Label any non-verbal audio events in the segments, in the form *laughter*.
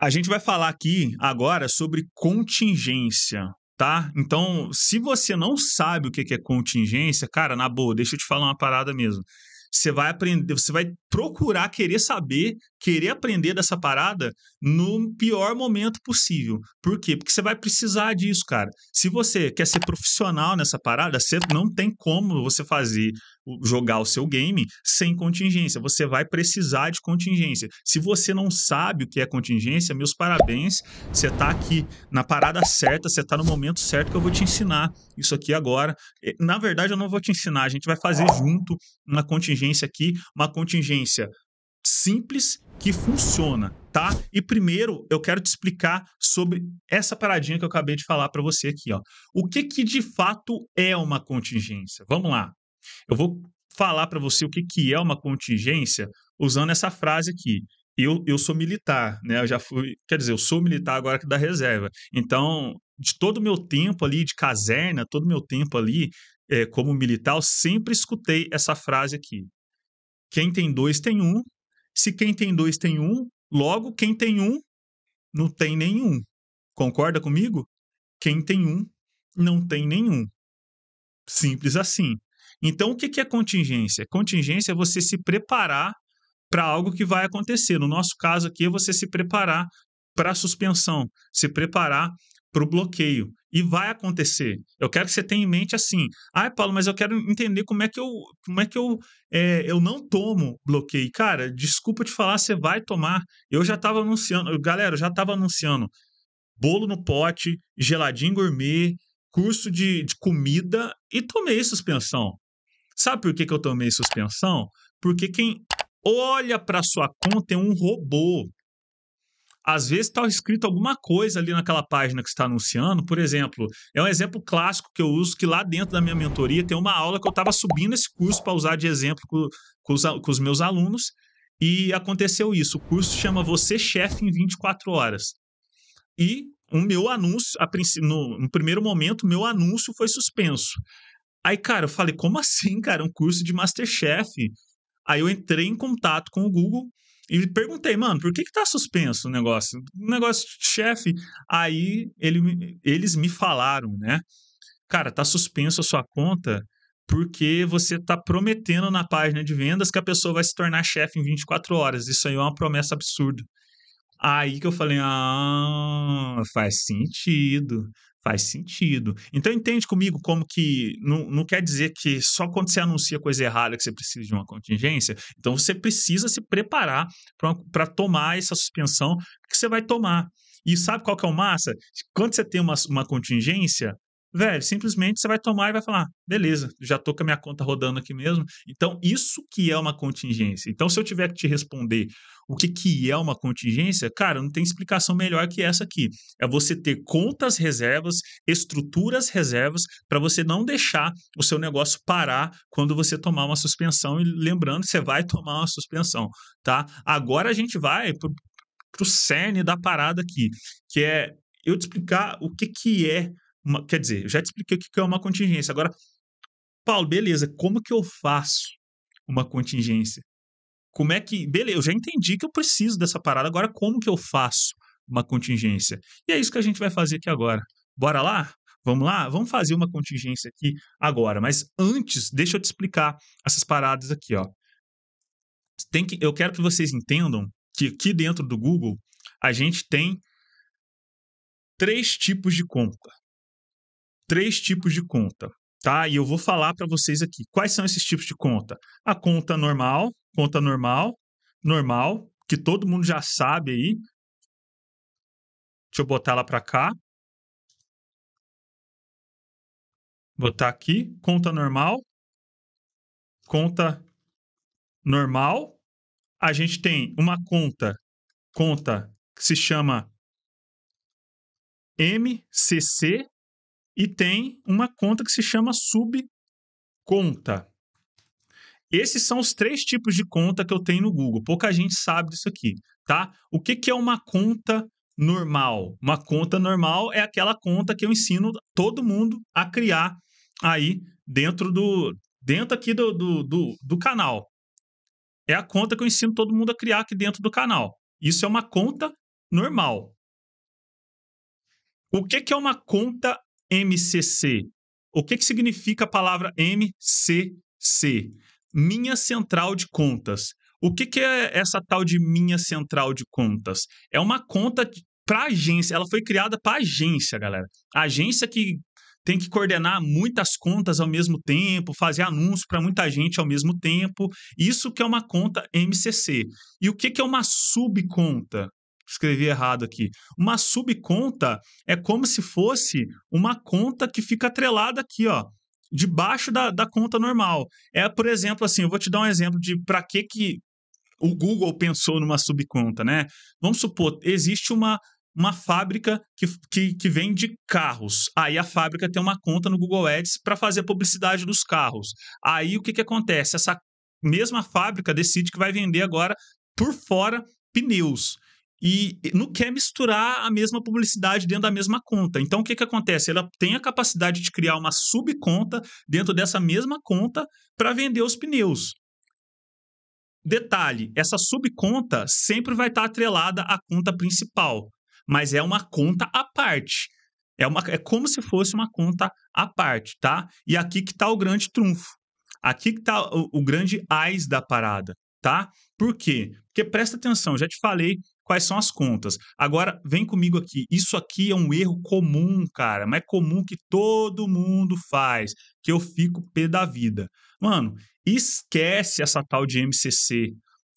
A gente vai falar aqui agora sobre contingência, tá? Então, se você não sabe o que é contingência, cara, na boa, deixa eu te falar uma parada mesmo. Você vai aprender, você vai procurar querer saber, querer aprender dessa parada no pior momento possível. Por quê? Porque você vai precisar disso, cara. Se você quer ser profissional nessa parada, você não tem como você fazer jogar o seu game sem contingência. Você vai precisar de contingência. Se você não sabe o que é contingência, meus parabéns. Você está aqui na parada certa, você está no momento certo que eu vou te ensinar isso aqui agora. Na verdade, eu não vou te ensinar, a gente vai fazer junto uma contingência aqui, uma contingência simples que funciona, tá? E primeiro eu quero te explicar sobre essa paradinha que eu acabei de falar para você aqui, ó. O que que de fato é uma contingência? Vamos lá. Eu vou falar para você o que, que é uma contingência usando essa frase aqui. Eu, eu sou militar, né? Eu já fui, quer dizer, eu sou militar agora que da reserva. Então, de todo o meu tempo ali de caserna, todo o meu tempo ali é, como militar, eu sempre escutei essa frase aqui. Quem tem dois tem um. Se quem tem dois tem um, logo quem tem um não tem nenhum. Concorda comigo? Quem tem um não tem nenhum. Simples assim. Então, o que é contingência? Contingência é você se preparar para algo que vai acontecer. No nosso caso aqui, é você se preparar para a suspensão, se preparar para o bloqueio. E vai acontecer. Eu quero que você tenha em mente assim. Ah, Paulo, mas eu quero entender como é que eu, como é que eu, é, eu não tomo bloqueio. Cara, desculpa te falar, você vai tomar. Eu já estava anunciando, galera, eu já estava anunciando bolo no pote, geladinho gourmet, curso de, de comida e tomei suspensão. Sabe por que, que eu tomei suspensão? Porque quem olha para sua conta é um robô. Às vezes está escrito alguma coisa ali naquela página que está anunciando. Por exemplo, é um exemplo clássico que eu uso que lá dentro da minha mentoria tem uma aula que eu estava subindo esse curso para usar de exemplo com, com, os, com os meus alunos e aconteceu isso. O curso chama Você Chefe em 24 Horas. E o meu anúncio, a, no, no primeiro momento, meu anúncio foi suspenso. Aí, cara, eu falei, como assim, cara? Um curso de Masterchef. Aí eu entrei em contato com o Google e perguntei, mano, por que que tá suspenso o negócio? O negócio de chefe. Aí ele, eles me falaram, né? Cara, tá suspenso a sua conta porque você tá prometendo na página de vendas que a pessoa vai se tornar chefe em 24 horas. Isso aí é uma promessa absurda. Aí que eu falei, ah, faz sentido. Faz sentido. Então entende comigo como que não, não quer dizer que só quando você anuncia coisa errada que você precisa de uma contingência. Então você precisa se preparar para tomar essa suspensão que você vai tomar. E sabe qual que é o massa? Quando você tem uma, uma contingência, velho, simplesmente você vai tomar e vai falar, beleza, já tô com a minha conta rodando aqui mesmo. Então, isso que é uma contingência. Então, se eu tiver que te responder o que, que é uma contingência, cara, não tem explicação melhor que essa aqui. É você ter contas reservas, estruturas reservas, para você não deixar o seu negócio parar quando você tomar uma suspensão. E lembrando, você vai tomar uma suspensão, tá? Agora a gente vai para o cerne da parada aqui, que é eu te explicar o que, que é uma, quer dizer, eu já te expliquei o que é uma contingência. Agora, Paulo, beleza, como que eu faço uma contingência? Como é que. Beleza, eu já entendi que eu preciso dessa parada. Agora, como que eu faço uma contingência? E é isso que a gente vai fazer aqui agora. Bora lá? Vamos lá? Vamos fazer uma contingência aqui agora. Mas antes, deixa eu te explicar essas paradas aqui, ó. Tem que, eu quero que vocês entendam que aqui dentro do Google a gente tem três tipos de conta três tipos de conta, tá? E eu vou falar para vocês aqui quais são esses tipos de conta. A conta normal, conta normal, normal, que todo mundo já sabe aí. Deixa eu botar ela para cá. Botar aqui, conta normal, conta normal. A gente tem uma conta, conta que se chama MCC, e tem uma conta que se chama subconta. Esses são os três tipos de conta que eu tenho no Google. Pouca gente sabe disso aqui, tá? O que, que é uma conta normal? Uma conta normal é aquela conta que eu ensino todo mundo a criar aí dentro do dentro aqui do, do, do, do canal. É a conta que eu ensino todo mundo a criar aqui dentro do canal. Isso é uma conta normal. O que, que é uma conta MCC? O que, que significa a palavra MCC? Minha Central de Contas. O que, que é essa tal de Minha Central de Contas? É uma conta para agência. Ela foi criada para agência, galera. A agência que tem que coordenar muitas contas ao mesmo tempo, fazer anúncio para muita gente ao mesmo tempo. Isso que é uma conta MCC. E o que, que é uma subconta? Escrevi errado aqui. Uma subconta é como se fosse uma conta que fica atrelada aqui, ó, debaixo da, da conta normal. É, por exemplo, assim, eu vou te dar um exemplo de para que que o Google pensou numa subconta, né? Vamos supor, existe uma uma fábrica que, que, que, vende carros. Aí a fábrica tem uma conta no Google Ads para fazer publicidade dos carros. Aí o que, que acontece? Essa mesma fábrica decide que vai vender agora por fora pneus e não quer misturar a mesma publicidade dentro da mesma conta. Então, o que, que acontece? Ela tem a capacidade de criar uma subconta dentro dessa mesma conta para vender os pneus. Detalhe: essa subconta sempre vai estar atrelada à conta principal, mas é uma conta à parte. É, uma, é como se fosse uma conta à parte, tá? E aqui que está o grande trunfo. Aqui que está o, o grande AIS da parada, tá? Por quê? Porque presta atenção, já te falei quais são as contas. Agora, vem comigo aqui. Isso aqui é um erro comum, cara, mas é comum que todo mundo faz, que eu fico pé da vida. Mano, esquece essa tal de MCC.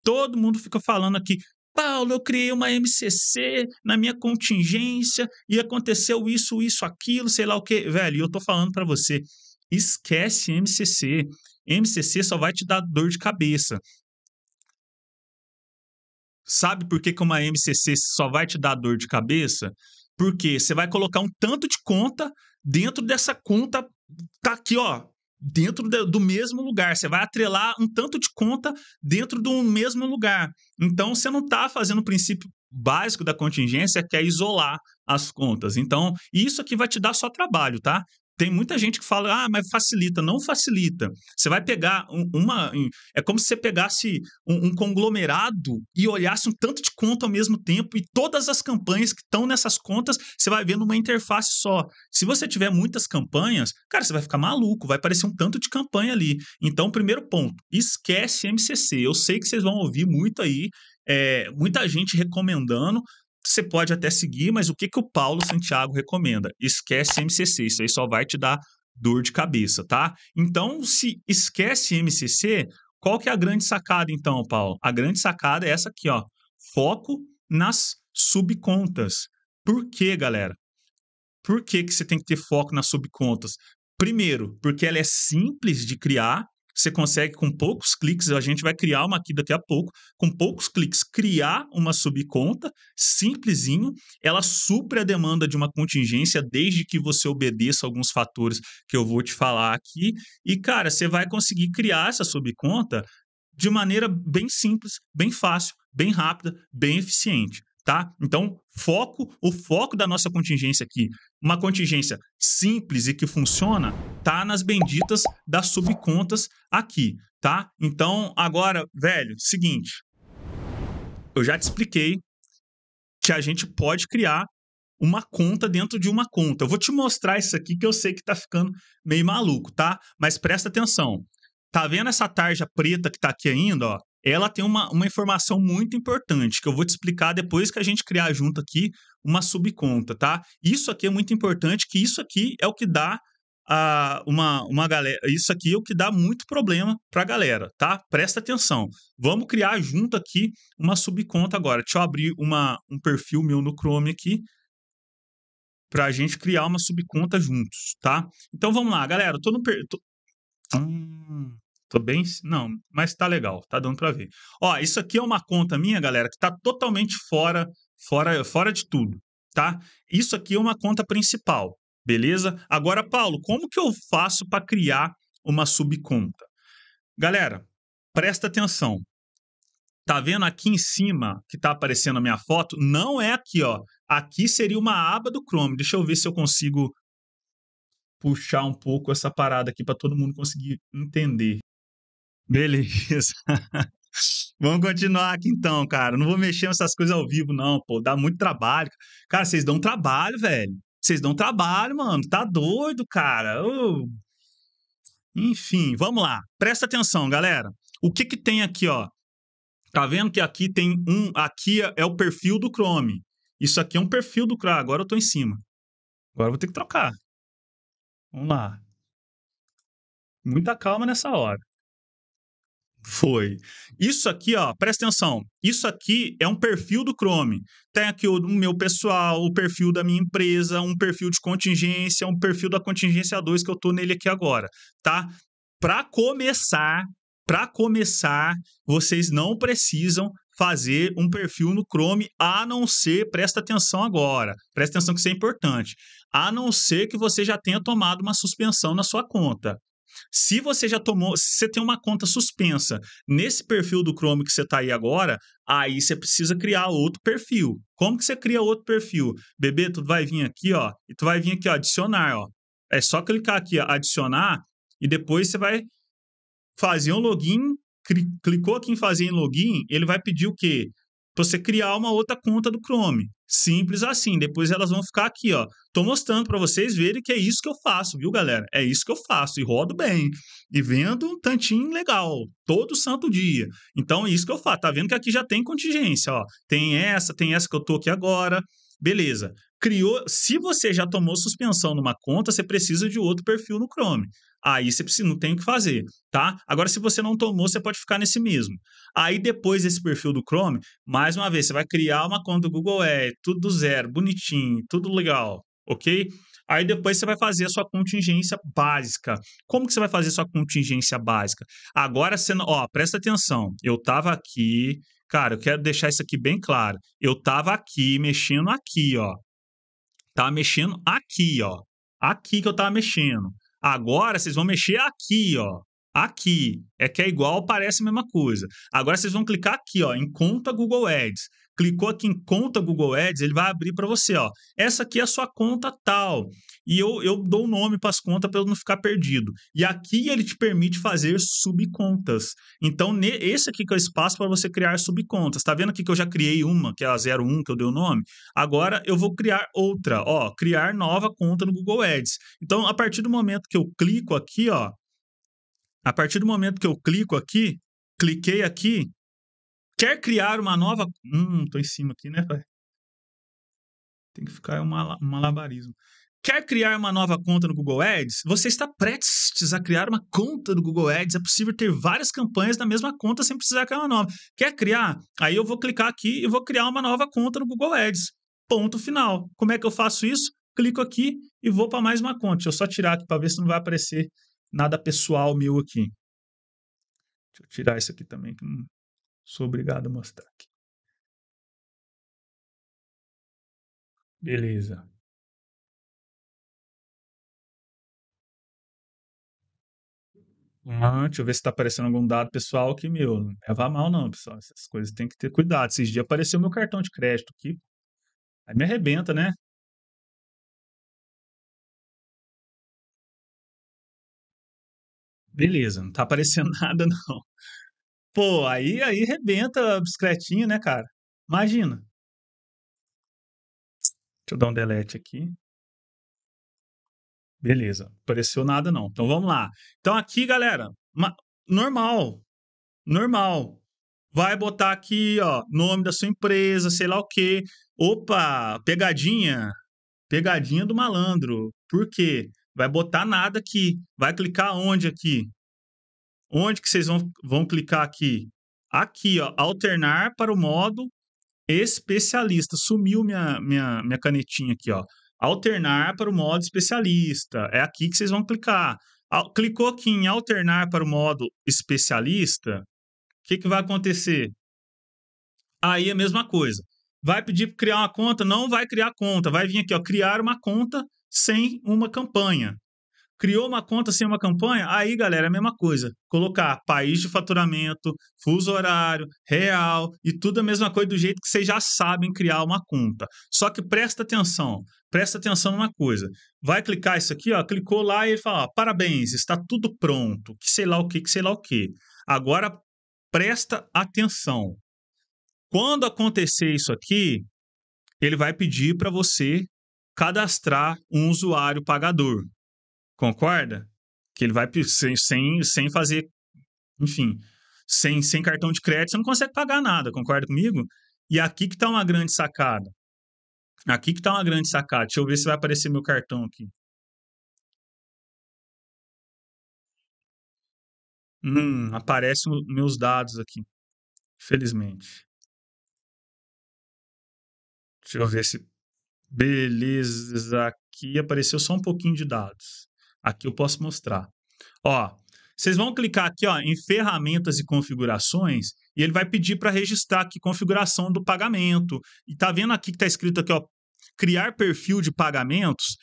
Todo mundo fica falando aqui, Paulo, eu criei uma MCC na minha contingência e aconteceu isso, isso, aquilo, sei lá o que. Velho, eu tô falando para você, esquece MCC. MCC só vai te dar dor de cabeça. Sabe por que, que uma MCC só vai te dar dor de cabeça? Porque você vai colocar um tanto de conta dentro dessa conta, tá aqui, ó, dentro do mesmo lugar. Você vai atrelar um tanto de conta dentro do mesmo lugar. Então, você não está fazendo o princípio básico da contingência, que é isolar as contas. Então, isso aqui vai te dar só trabalho, tá? Tem muita gente que fala, ah, mas facilita. Não facilita. Você vai pegar uma. É como se você pegasse um, um, conglomerado e olhasse um tanto de conta ao mesmo tempo e todas as campanhas que estão nessas contas, você vai ver numa interface só. Se você tiver muitas campanhas, cara, você vai ficar maluco, vai aparecer um tanto de campanha ali. Então, primeiro ponto, esquece MCC. Eu sei que vocês vão ouvir muito aí, é, muita gente recomendando, você pode até seguir, mas o que, que o Paulo Santiago recomenda? Esquece MCC, isso aí só vai te dar dor de cabeça, tá? Então, se esquece MCC, qual que é a grande sacada então, Paulo? A grande sacada é essa aqui, ó. Foco nas subcontas. Por quê, galera? Por que, que você tem que ter foco nas subcontas? Primeiro, porque ela é simples de criar você consegue, com poucos cliques, a gente vai criar uma aqui daqui a pouco, com poucos cliques, criar uma subconta, simplesinho, ela supre a demanda de uma contingência, desde que você obedeça alguns fatores que eu vou te falar aqui. E, cara, você vai conseguir criar essa subconta de maneira bem simples, bem fácil, bem rápida, bem eficiente tá? Então, foco, o foco da nossa contingência aqui, uma contingência simples e que funciona, tá nas benditas das subcontas aqui, tá? Então, agora, velho, seguinte, eu já te expliquei que a gente pode criar uma conta dentro de uma conta. Eu vou te mostrar isso aqui que eu sei que tá ficando meio maluco, tá? Mas presta atenção. Tá vendo essa tarja preta que tá aqui ainda, ó? Ela tem uma, uma informação muito importante que eu vou te explicar depois que a gente criar junto aqui uma subconta, tá? Isso aqui é muito importante, que isso aqui é o que dá a, uma, uma galera. Isso aqui é o que dá muito problema para a galera, tá? Presta atenção. Vamos criar junto aqui uma subconta agora. Deixa eu abrir uma, um perfil meu no Chrome aqui para a gente criar uma subconta juntos, tá? Então vamos lá, galera. Eu tô no per... tô... Hum, Tô bem. Não, mas tá legal, tá dando para ver. Ó, isso aqui é uma conta minha, galera, que tá totalmente fora, fora, fora de tudo, tá? Isso aqui é uma conta principal, beleza? Agora, Paulo, como que eu faço para criar uma subconta? Galera, presta atenção. Tá vendo aqui em cima que tá aparecendo a minha foto? Não é aqui, ó. Aqui seria uma aba do Chrome. Deixa eu ver se eu consigo puxar um pouco essa parada aqui para todo mundo conseguir entender. Beleza. *laughs* Vamos continuar aqui então, cara. Não vou mexer nessas coisas ao vivo, não, pô. Dá muito trabalho. Cara, vocês dão trabalho, velho. Vocês dão trabalho, mano. Tá doido, cara. Uh. Enfim, vamos lá. Presta atenção, galera. O que que tem aqui, ó? Tá vendo que aqui tem um. Aqui é o perfil do Chrome. Isso aqui é um perfil do Chrome. Agora eu tô em cima. Agora eu vou ter que trocar. Vamos lá. Muita calma nessa hora. Foi. Isso aqui, ó, presta atenção. Isso aqui é um perfil do Chrome. Tem aqui o, meu pessoal, o perfil da minha empresa, um perfil de contingência, um perfil da contingência 2 que eu tô nele aqui agora, tá? Para começar, para começar, vocês não precisam fazer um perfil no Chrome, a não ser, presta atenção agora, presta atenção que isso é importante, a não ser que você já tenha tomado uma suspensão na sua conta. Se você já tomou, se você tem uma conta suspensa nesse perfil do Chrome que você está aí agora, aí você precisa criar outro perfil. Como que você cria outro perfil? Bebê, tu vai vir aqui, ó, e tu vai vir aqui, ó, adicionar, ó. É só clicar aqui, ó, adicionar, e depois você vai fazer um login clicou aqui em fazer em login, ele vai pedir o quê? Para você criar uma outra conta do Chrome. Simples assim. Depois elas vão ficar aqui, ó. Tô mostrando para vocês verem que é isso que eu faço, viu, galera? É isso que eu faço e rodo bem e vendo um tantinho legal todo santo dia. Então é isso que eu faço. Tá vendo que aqui já tem contingência, ó. Tem essa, tem essa que eu tô aqui agora. Beleza. Criou, se você já tomou suspensão numa conta, você precisa de outro perfil no Chrome. Aí você não tem o que fazer, tá? Agora, se você não tomou, você pode ficar nesse mesmo. Aí, depois desse perfil do Chrome, mais uma vez, você vai criar uma conta do Google Ads, tudo do zero, bonitinho, tudo legal, ok? Aí depois você vai fazer a sua contingência básica. Como que você vai fazer a sua contingência básica? Agora você, ó, presta atenção. Eu tava aqui, cara, eu quero deixar isso aqui bem claro. Eu tava aqui mexendo aqui, ó. Tava mexendo aqui, ó. Aqui que eu tava mexendo. Agora vocês vão mexer aqui, ó. Aqui. É que é igual, parece a mesma coisa. Agora vocês vão clicar aqui, ó, em conta Google Ads. Clicou aqui em conta Google Ads, ele vai abrir para você, ó. Essa aqui é a sua conta tal. E eu, eu dou o nome para as contas para eu não ficar perdido. E aqui ele te permite fazer subcontas. Então, esse aqui que é o espaço para você criar subcontas. Tá vendo aqui que eu já criei uma, que é a 01 que eu dei o nome? Agora eu vou criar outra, ó, criar nova conta no Google Ads. Então, a partir do momento que eu clico aqui, ó, a partir do momento que eu clico aqui, cliquei aqui, Quer criar uma nova. Hum, tô em cima aqui, né, pai? Tem que ficar um malabarismo. Quer criar uma nova conta no Google Ads? Você está prestes a criar uma conta do Google Ads. É possível ter várias campanhas na mesma conta sem precisar criar uma nova. Quer criar? Aí eu vou clicar aqui e vou criar uma nova conta no Google Ads. Ponto final. Como é que eu faço isso? Clico aqui e vou para mais uma conta. Deixa eu só tirar aqui para ver se não vai aparecer nada pessoal meu aqui. Deixa eu tirar isso aqui também, que não Sou obrigado a mostrar aqui. Beleza. Ah, deixa eu ver se está aparecendo algum dado pessoal aqui, meu. Não leva mal, não, pessoal. Essas coisas tem que ter cuidado. Esses dias apareceu meu cartão de crédito aqui. Aí me arrebenta, né? Beleza, não tá aparecendo *laughs* nada, não. Pô, aí, aí rebenta a bicicletinha, né, cara? Imagina. Deixa eu dar um delete aqui. Beleza, apareceu nada não. Então vamos lá. Então aqui, galera, normal, normal. Vai botar aqui, ó, nome da sua empresa, sei lá o quê. Opa, pegadinha, pegadinha do malandro. Por quê? Vai botar nada aqui. Vai clicar onde aqui? Onde que vocês vão, vão clicar aqui? Aqui, ó, alternar para o modo especialista. Sumiu minha, minha, minha canetinha aqui, ó. Alternar para o modo especialista. É aqui que vocês vão clicar. Clicou aqui em alternar para o modo especialista, o que, que vai acontecer? Aí é a mesma coisa. Vai pedir para criar uma conta? Não vai criar conta. Vai vir aqui, ó, criar uma conta sem uma campanha. Criou uma conta sem uma campanha? Aí, galera, é a mesma coisa. Colocar país de faturamento, fuso horário, real e tudo a mesma coisa do jeito que vocês já sabem criar uma conta. Só que presta atenção, presta atenção numa coisa. Vai clicar isso aqui, ó, clicou lá e ele fala: ó, parabéns, está tudo pronto. Que sei lá o que, que sei lá o que. Agora presta atenção. Quando acontecer isso aqui, ele vai pedir para você cadastrar um usuário pagador. Concorda? Que ele vai sem, sem, fazer, enfim, sem, sem cartão de crédito, você não consegue pagar nada, concorda comigo? E aqui que está uma grande sacada. Aqui que está uma grande sacada. Deixa eu ver se vai aparecer meu cartão aqui. Hum, aparecem meus dados aqui. Felizmente. Deixa eu ver se. Beleza, aqui apareceu só um pouquinho de dados. Aqui eu posso mostrar. Ó, vocês vão clicar aqui ó, em ferramentas e configurações e ele vai pedir para registrar aqui configuração do pagamento. E tá vendo aqui que está escrito aqui, ó, criar perfil de pagamentos.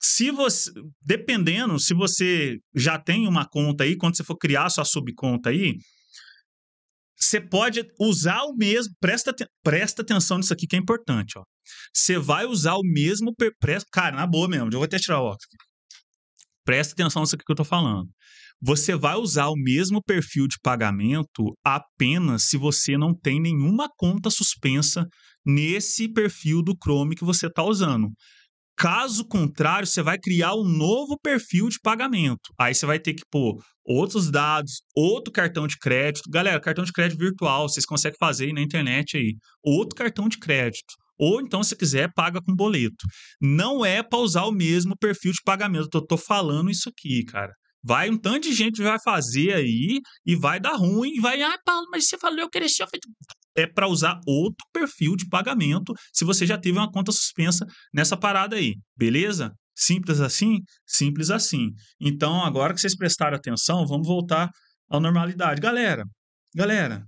Se você, dependendo, se você já tem uma conta aí, quando você for criar sua subconta aí, você pode usar o mesmo. Presta, presta atenção nisso aqui que é importante, ó. Você vai usar o mesmo. Presta, cara, na boa mesmo, eu vou até tirar o óculos. Presta atenção nisso que eu tô falando. Você vai usar o mesmo perfil de pagamento apenas se você não tem nenhuma conta suspensa nesse perfil do Chrome que você está usando. Caso contrário, você vai criar um novo perfil de pagamento. Aí você vai ter que pôr outros dados, outro cartão de crédito. Galera, cartão de crédito virtual, vocês conseguem fazer aí na internet aí. Outro cartão de crédito. Ou então, se quiser, paga com boleto. Não é para usar o mesmo perfil de pagamento. Eu tô falando isso aqui, cara. Vai um tanto de gente vai fazer aí e vai dar ruim, vai, ah, Paulo, mas você falou eu queria ser feito. É para usar outro perfil de pagamento se você já teve uma conta suspensa nessa parada aí, beleza? Simples assim? Simples assim. Então, agora que vocês prestaram atenção, vamos voltar à normalidade. Galera, galera,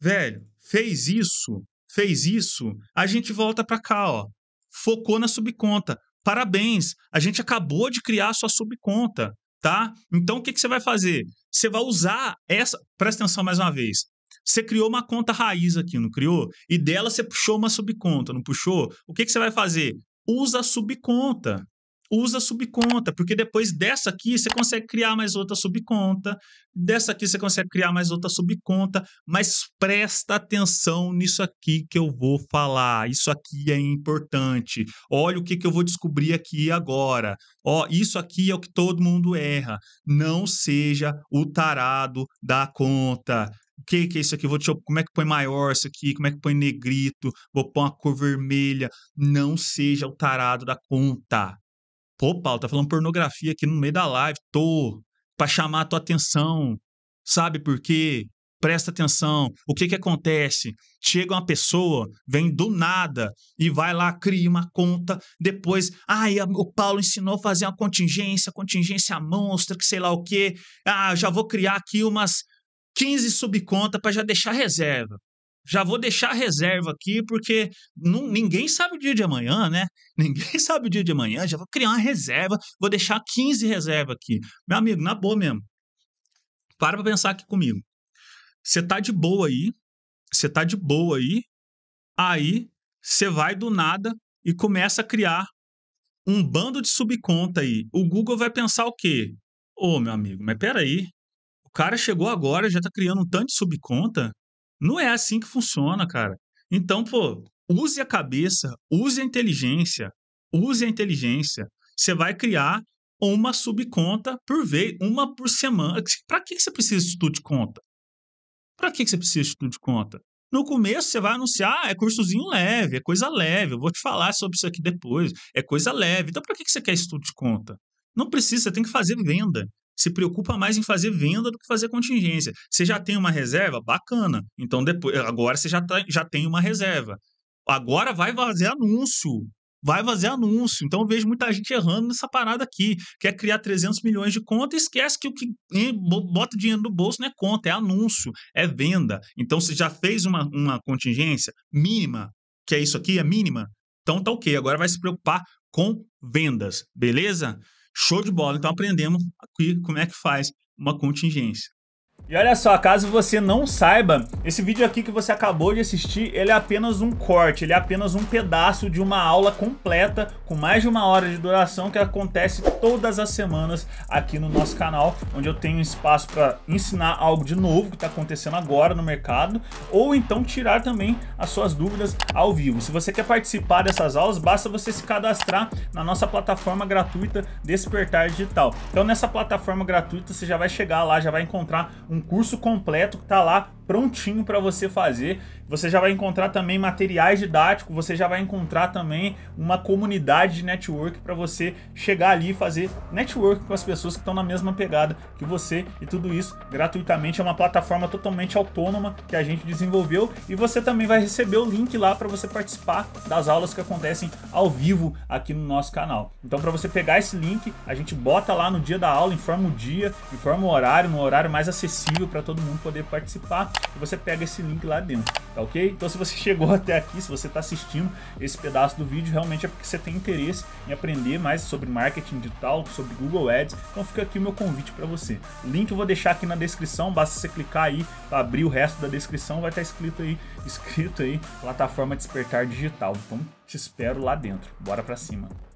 velho, fez isso, fez isso, a gente volta para cá, ó. Focou na subconta. Parabéns, a gente acabou de criar a sua subconta tá? Então o que, que você vai fazer? Você vai usar essa. Presta atenção mais uma vez. Você criou uma conta raiz aqui, não criou? E dela você puxou uma subconta, não puxou? O que, que você vai fazer? Usa a subconta usa subconta, porque depois dessa aqui você consegue criar mais outra subconta, dessa aqui você consegue criar mais outra subconta, mas presta atenção nisso aqui que eu vou falar. Isso aqui é importante. Olha o que, que eu vou descobrir aqui agora. Ó, isso aqui é o que todo mundo erra. Não seja o tarado da conta. O que, que é isso aqui? Vou como é que põe maior isso aqui? Como é que põe negrito? Vou pôr uma cor vermelha. Não seja o tarado da conta. Pô, Paulo, tá falando pornografia aqui no meio da live. Tô. Pra chamar a tua atenção. Sabe por quê? Presta atenção. O que que acontece? Chega uma pessoa, vem do nada e vai lá, cria uma conta. Depois, ai, ah, o Paulo ensinou a fazer uma contingência, contingência monstra, que sei lá o quê. Ah, já vou criar aqui umas 15 subcontas para já deixar reserva já vou deixar reserva aqui, porque não, ninguém sabe o dia de amanhã, né? *laughs* Ninguém sabe o dia de amanhã, já vou criar uma reserva, vou deixar 15 reserva aqui. Meu amigo, na boa mesmo. Para pra pensar aqui comigo. Você tá de boa aí, você tá de boa aí, aí você vai do nada e começa a criar um bando de subconta aí. O Google vai pensar o quê? Ô, meu amigo, mas peraí. O cara chegou agora, já tá criando um tanto de subconta. Não é assim que funciona, cara. Então, pô, use a cabeça, use a inteligência, use a inteligência. Você vai criar uma subconta por vez, uma por semana. Para que você precisa de estudo de conta? Para que você precisa de estudo de conta? No começo você vai anunciar, ah, é cursozinho leve, é coisa leve, eu vou te falar sobre isso aqui depois, é coisa leve. Então, para que você quer estudo de conta? Não precisa, você tem que fazer venda se preocupa mais em fazer venda do que fazer contingência. Você já tem uma reserva? Bacana. Então, depois, agora você já, tá, já tem uma reserva. Agora vai fazer anúncio. Vai fazer anúncio. Então, eu vejo muita gente errando nessa parada aqui. Quer criar 300 milhões de conta e esquece que o que bota dinheiro no bolso não é conta, é anúncio, é venda. Então, você já fez uma, uma contingência mínima, que é isso aqui, é mínima. Então, tá ok. Agora vai se preocupar com vendas, beleza? Show de bola. Então aprendemos aqui como é que faz uma contingência. E olha só, caso você não saiba, esse vídeo aqui que você acabou de assistir, ele é apenas um corte, ele é apenas um pedaço de uma aula completa com mais de uma hora de duração que acontece todas as semanas aqui no nosso canal, onde eu tenho espaço para ensinar algo de novo que está acontecendo agora no mercado, ou então tirar também as suas dúvidas ao vivo. Se você quer participar dessas aulas, basta você se cadastrar na nossa plataforma gratuita Despertar Digital. Então nessa plataforma gratuita você já vai chegar lá, já vai encontrar um um curso completo que está lá prontinho para você fazer. Você já vai encontrar também materiais didáticos, você já vai encontrar também uma comunidade de network para você chegar ali e fazer network com as pessoas que estão na mesma pegada que você e tudo isso gratuitamente. É uma plataforma totalmente autônoma que a gente desenvolveu e você também vai receber o link lá para você participar das aulas que acontecem ao vivo aqui no nosso canal. Então para você pegar esse link, a gente bota lá no dia da aula, informa o dia, informa o horário, no horário mais acessível para todo mundo poder participar e você pega esse link lá dentro, tá ok? Então se você *laughs* chegou até aqui, se você está assistindo esse pedaço do vídeo, realmente é porque você tem interesse em aprender mais sobre marketing digital, sobre Google Ads, então fica aqui o meu convite para você. O link eu vou deixar aqui na descrição, basta você clicar aí para abrir o resto da descrição, vai estar tá escrito aí, escrito aí, plataforma Despertar Digital. Então te espero lá dentro. Bora para cima.